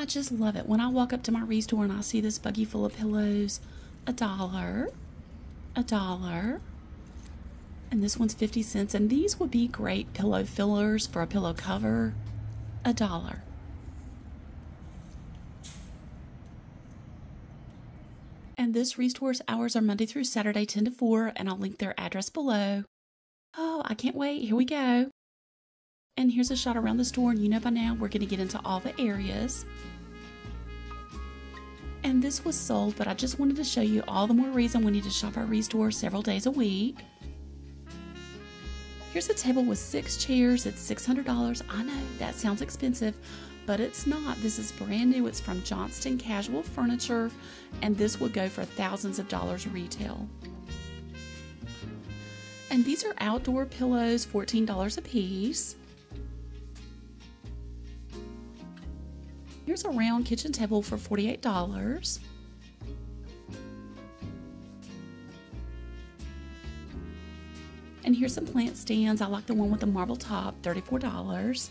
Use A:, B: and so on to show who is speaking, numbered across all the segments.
A: I just love it. When I walk up to my restore and I see this buggy full of pillows, a dollar, a dollar, and this one's 50 cents. And these would be great pillow fillers for a pillow cover, a dollar. And this restore's hours are Monday through Saturday, 10 to 4, and I'll link their address below. Oh, I can't wait. Here we go. And here's a shot around the store, and you know by now we're going to get into all the areas. And this was sold, but I just wanted to show you all the more reason we need to shop our restore several days a week. Here's a table with six chairs. It's $600. I know that sounds expensive, but it's not. This is brand new. It's from Johnston Casual Furniture, and this would go for thousands of dollars retail. And these are outdoor pillows, $14 a piece. Here's a round kitchen table for $48. And here's some plant stands. I like the one with the marble top, $34.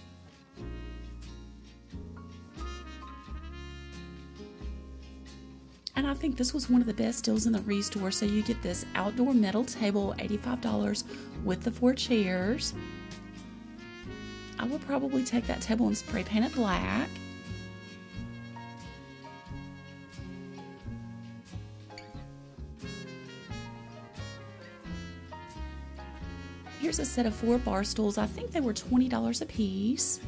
A: And I think this was one of the best deals in the restore. So you get this outdoor metal table, $85 with the four chairs. I will probably take that table and spray paint it black. Here's a set of four bar stools. I think they were $20 a piece.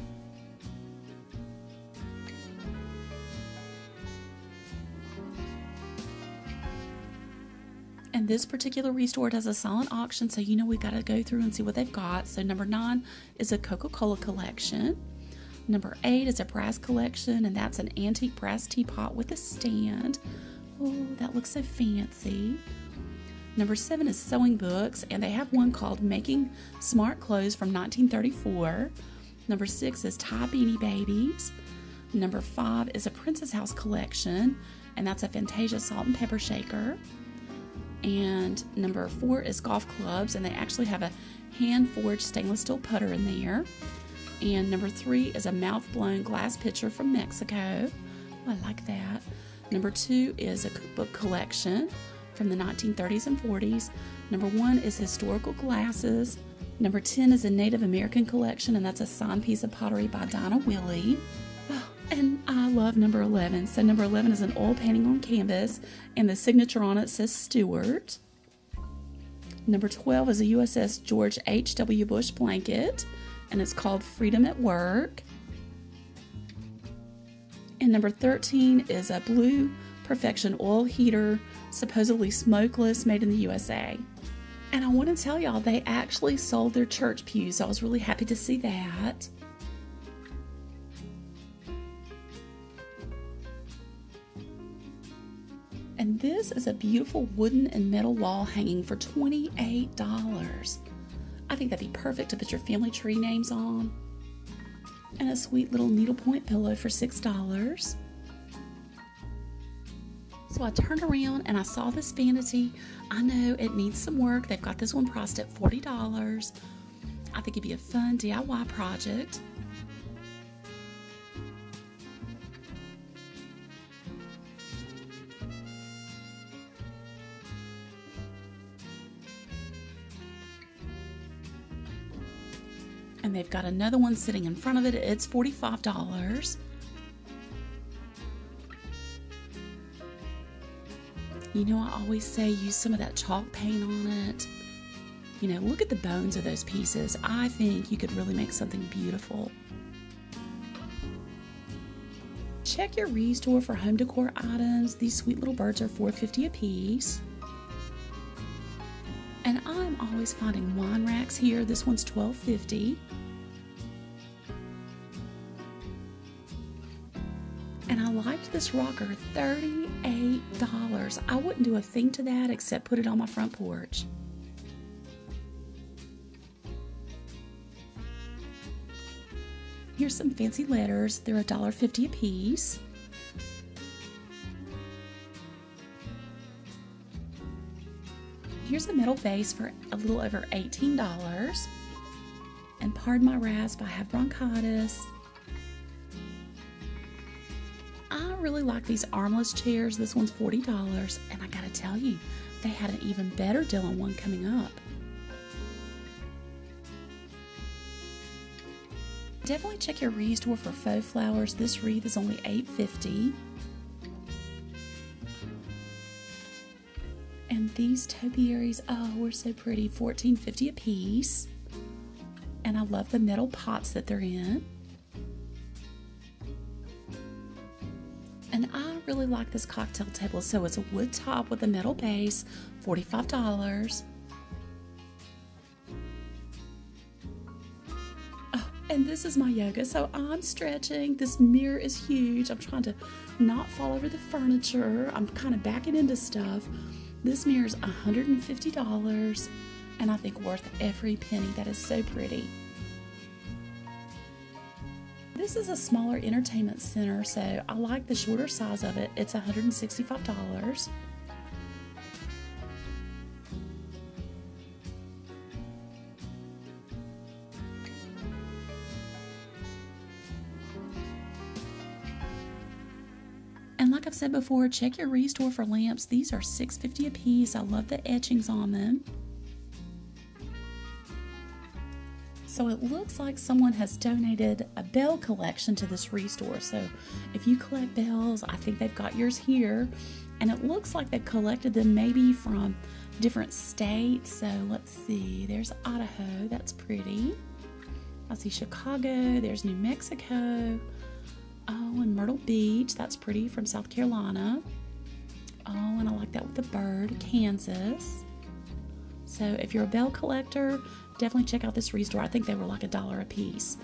A: And this particular restore does a silent auction, so you know we've got to go through and see what they've got. So number nine is a Coca-Cola collection. Number eight is a brass collection, and that's an antique brass teapot with a stand. Oh, that looks so fancy. Number seven is sewing books, and they have one called Making Smart Clothes from 1934. Number six is Ty Beanie Babies. Number five is a Princess House collection, and that's a Fantasia salt and pepper shaker. And number four is golf clubs, and they actually have a hand forged stainless steel putter in there. And number three is a mouth blown glass pitcher from Mexico. Oh, I like that. Number two is a cookbook collection from the 1930s and 40s. Number one is historical glasses. Number 10 is a Native American collection, and that's a signed piece of pottery by Dinah Willie. Oh, and I love number 11. So, number 11 is an oil painting on canvas, and the signature on it says Stewart. Number 12 is a USS George H.W. Bush blanket, and it's called Freedom at Work. And number 13 is a Blue Perfection oil heater, supposedly smokeless, made in the USA. And I want to tell y'all, they actually sold their church pews. I was really happy to see that. And this is a beautiful wooden and metal wall hanging for $28. I think that'd be perfect to put your family tree names on. And a sweet little needlepoint pillow for $6. So I turned around and I saw this vanity. I know it needs some work. They've got this one priced at $40. I think it'd be a fun DIY project. And they've got another one sitting in front of it. It's $45. You know, I always say use some of that chalk paint on it. You know, look at the bones of those pieces. I think you could really make something beautiful. Check your restore for home decor items. These sweet little birds are $4.50 a piece. And I'm always finding wine racks here. This one's $12.50. this rocker, $38. I wouldn't do a thing to that except put it on my front porch. Here's some fancy letters. They're $1.50 a piece. Here's a metal vase for a little over $18. And pardon my rasp, I have bronchitis. Really like these armless chairs. This one's $40, and I gotta tell you, they had an even better deal on one coming up. Definitely check your ReStore for faux flowers. This wreath is only $8.50. And these topiaries, oh, we're so pretty. $14.50 a piece. And I love the metal pots that they're in. And I really like this cocktail table. So it's a wood top with a metal base, $45. Oh, and this is my yoga. So I'm stretching. This mirror is huge. I'm trying to not fall over the furniture. I'm kind of backing into stuff. This mirror is $150 and I think worth every penny. That is so pretty. This is a smaller entertainment center, so I like the shorter size of it. It's $165. And like I've said before, check your ReStore for lamps. These are $6.50 a piece. I love the etchings on them. So it looks like someone has donated a bell collection to this ReStore. So if you collect bells, I think they've got yours here. And it looks like they've collected them maybe from different states. So let's see, there's Idaho, that's pretty. I see Chicago, there's New Mexico. Oh, and Myrtle Beach, that's pretty from South Carolina. Oh, and I like that with the bird, Kansas. So if you're a bell collector, definitely check out this ReStore. I think they were like a dollar a piece.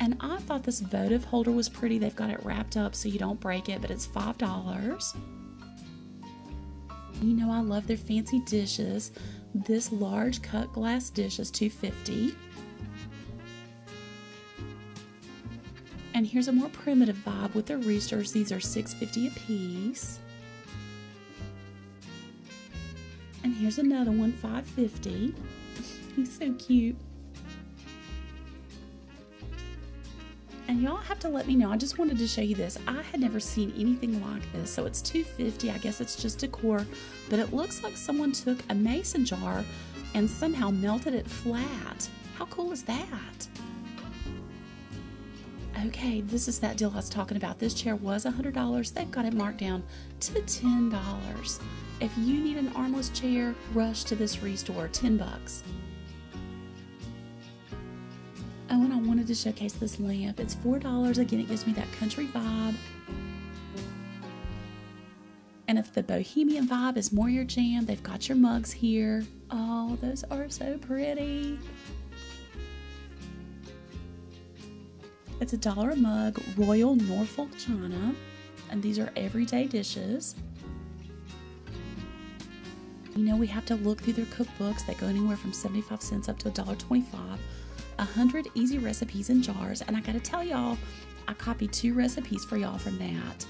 A: And I thought this votive holder was pretty. They've got it wrapped up so you don't break it, but it's $5. You know I love their fancy dishes. This large cut glass dish is $2.50. And here's a more primitive vibe with their ReStores. These are $6.50 a piece. And here's another one, $5.50. He's so cute. And y'all have to let me know. I just wanted to show you this. I had never seen anything like this. So it's 250. I guess it's just decor, but it looks like someone took a mason jar and somehow melted it flat. How cool is that? Okay, this is that deal I was talking about. This chair was $100. They've got it marked down to $10. If you need an armless chair, rush to this ReStore, 10 bucks. Oh, and I wanted to showcase this lamp. It's $4. Again, it gives me that country vibe. And if the bohemian vibe is more your jam, they've got your mugs here. Oh, those are so pretty. It's a dollar a mug, Royal Norfolk China, and these are everyday dishes. You know, we have to look through their cookbooks. They go anywhere from 75 cents up to $1.25. 100 easy recipes in jars, and I gotta tell y'all, I copied two recipes for y'all from that.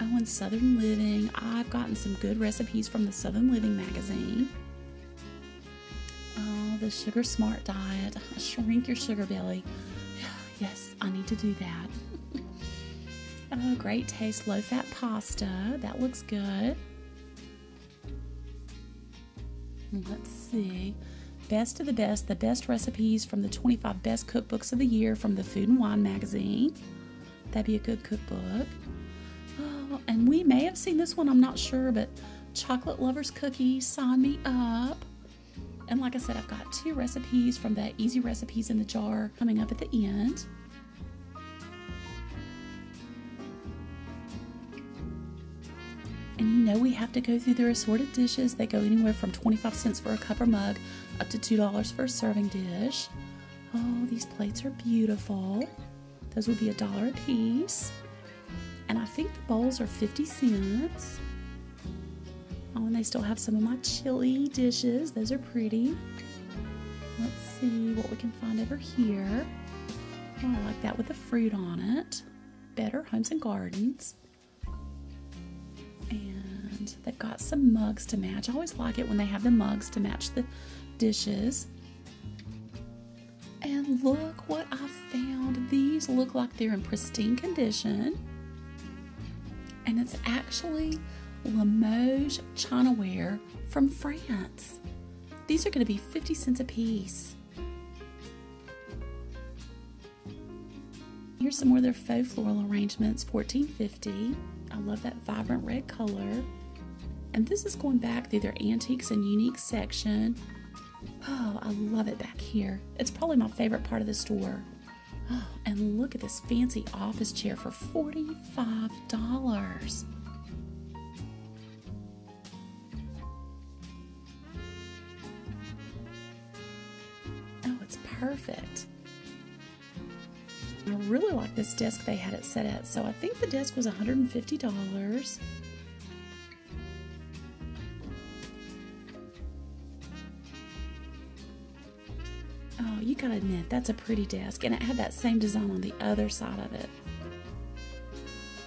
A: Oh, and Southern Living. I've gotten some good recipes from the Southern Living magazine. Oh, the Sugar Smart Diet. Shrink your sugar belly. Yes, I need to do that. oh, great taste low fat pasta. That looks good. Let's see. Best of the best, the best recipes from the 25 best cookbooks of the year from the Food and Wine magazine. That'd be a good cookbook. Oh, and we may have seen this one, I'm not sure, but Chocolate Lovers Cookies, sign me up. And like I said, I've got two recipes from that Easy Recipes in the Jar coming up at the end. And you know we have to go through their assorted dishes. They go anywhere from 25 cents for a cup or mug up to $2 for a serving dish. Oh, these plates are beautiful. Those would be a dollar a piece. And I think the bowls are 50 cents. Oh, and they still have some of my chili dishes. Those are pretty. Let's see what we can find over here. Oh, I like that with the fruit on it. Better Homes and Gardens. They've got some mugs to match. I always like it when they have the mugs to match the dishes. And look what I found. These look like they're in pristine condition. And it's actually Limoges Chinaware from France. These are going to be 50 cents a piece. Here's some more of their faux floral arrangements, 14.50. I love that vibrant red color. And this is going back through their antiques and unique section. Oh, I love it back here. It's probably my favorite part of the store. Oh, and look at this fancy office chair for $45. Oh, it's perfect. I really like this desk they had it set at, so I think the desk was $150. Oh, you gotta admit, that's a pretty desk, and it had that same design on the other side of it.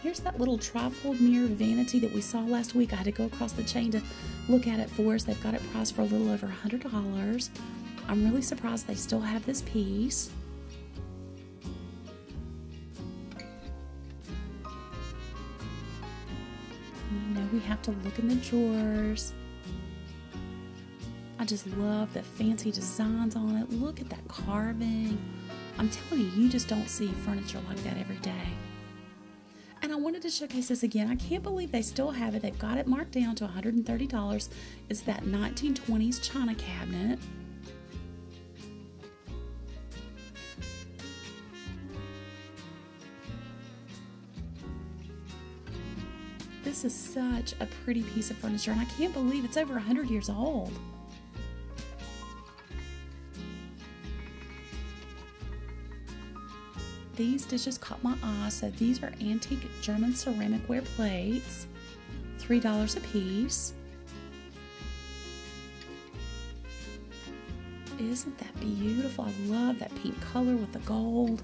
A: Here's that little trifold mirror vanity that we saw last week. I had to go across the chain to look at it for us. They've got it priced for a little over $100. I'm really surprised they still have this piece. You know, we have to look in the drawers. I just love the fancy designs on it. Look at that carving. I'm telling you, you just don't see furniture like that every day. And I wanted to showcase this again. I can't believe they still have it. They've got it marked down to $130. It's that 1920s china cabinet. This is such a pretty piece of furniture, and I can't believe it's over 100 years old. These dishes caught my eye. So these are antique German ceramic ware plates, $3 a piece. Isn't that beautiful? I love that pink color with the gold.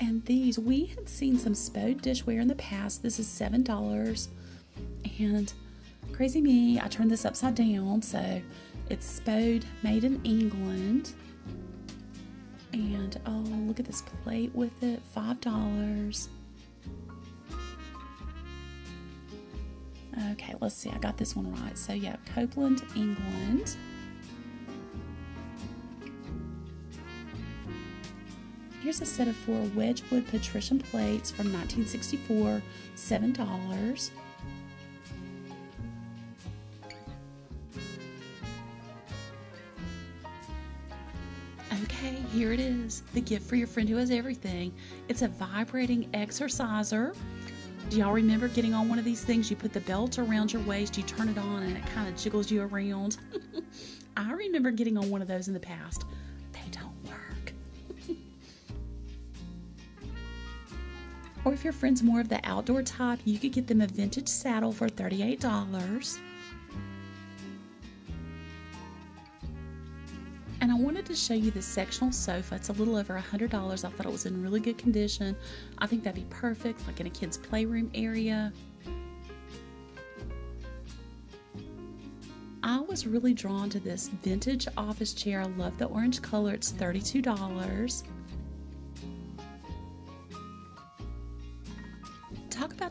A: And these, we had seen some Spode dishware in the past. This is $7. And crazy me, I turned this upside down. So it's Spode, made in England. And oh, look at this plate with it $5. Okay, let's see. I got this one right. So, yeah, Copeland, England. Here's a set of four Wedgwood patrician plates from 1964, $7. Okay, here it is the gift for your friend who has everything. It's a vibrating exerciser. Do y'all remember getting on one of these things? You put the belt around your waist, you turn it on, and it kind of jiggles you around. I remember getting on one of those in the past. They don't work. or if your friend's more of the outdoor type, you could get them a vintage saddle for $38. Wanted to show you this sectional sofa. It's a little over a $100. I thought it was in really good condition. I think that'd be perfect, like in a kid's playroom area. I was really drawn to this vintage office chair. I love the orange color. It's $32.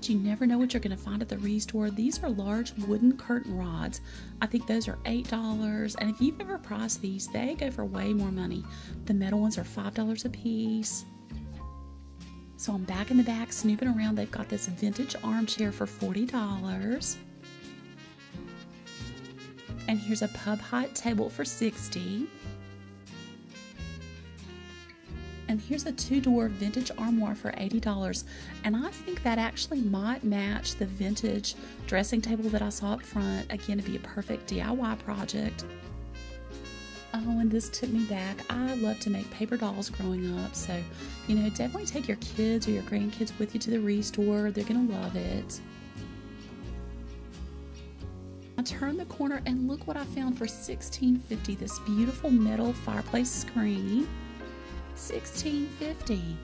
A: You never know what you're going to find at the Restore. These are large wooden curtain rods. I think those are $8. And if you've ever priced these, they go for way more money. The metal ones are $5 a piece. So I'm back in the back snooping around. They've got this vintage armchair for $40. And here's a pub height table for 60 and here's a two-door vintage armoire for $80 and I think that actually might match the vintage dressing table that I saw up front again it'd be a perfect DIY project Oh, and this took me back. I love to make paper dolls growing up, so you know, definitely take your kids or your grandkids with you to the Restore. They're gonna love it. I turned the corner and look what I found for $16.50. This beautiful metal fireplace screen. $16.50.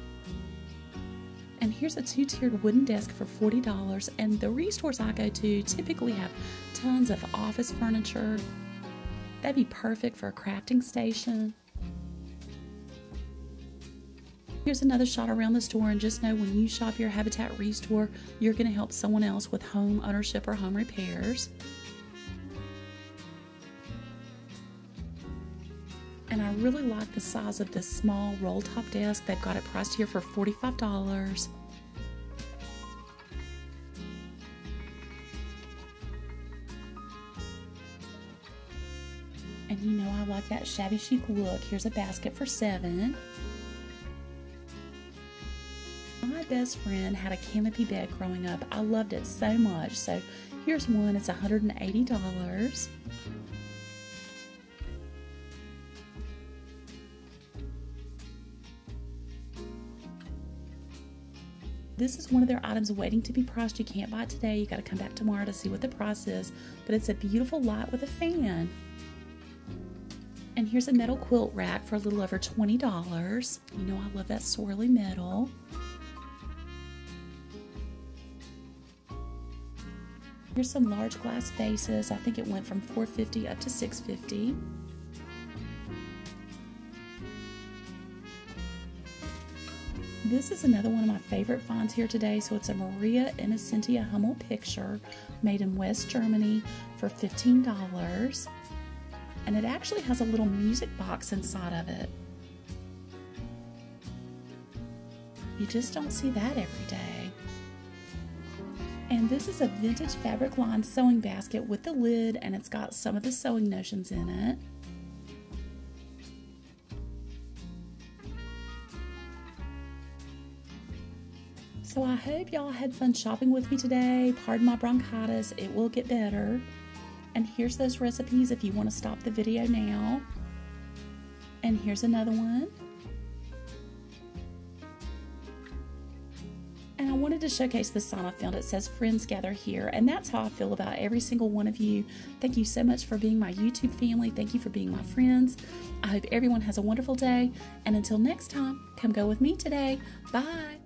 A: And here's a two-tiered wooden desk for $40. And the restores I go to typically have tons of office furniture. That'd be perfect for a crafting station. Here's another shot around the store, and just know when you shop your Habitat Restore, you're going to help someone else with home ownership or home repairs. And I really like the size of this small roll top desk. They've got it priced here for $45. And you know I like that shabby chic look. Here's a basket for seven. My best friend had a canopy bed growing up. I loved it so much. So here's one. It's $180. This is one of their items waiting to be priced. You can't buy it today. You got to come back tomorrow to see what the price is. But it's a beautiful light with a fan. And here's a metal quilt rack for a little over $20. You know I love that swirly metal. Here's some large glass vases. I think it went from 450 up to 650. This is another one of my favorite finds here today. So it's a Maria Innocentia Hummel picture made in West Germany for $15 and it actually has a little music box inside of it. You just don't see that every day. And this is a vintage fabric lined sewing basket with the lid and it's got some of the sewing notions in it. So I hope y'all had fun shopping with me today. Pardon my bronchitis, it will get better. And here's those recipes if you want to stop the video now. And here's another one. And I wanted to showcase the sign I found. It says Friends Gather Here. And that's how I feel about every single one of you. Thank you so much for being my YouTube family. Thank you for being my friends. I hope everyone has a wonderful day. And until next time, come go with me today. Bye.